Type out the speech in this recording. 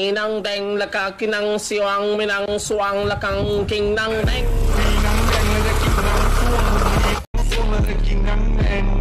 Inang deng laka kinang siwang minang suwang lakang deng. Inang deng laka kinang minang deng.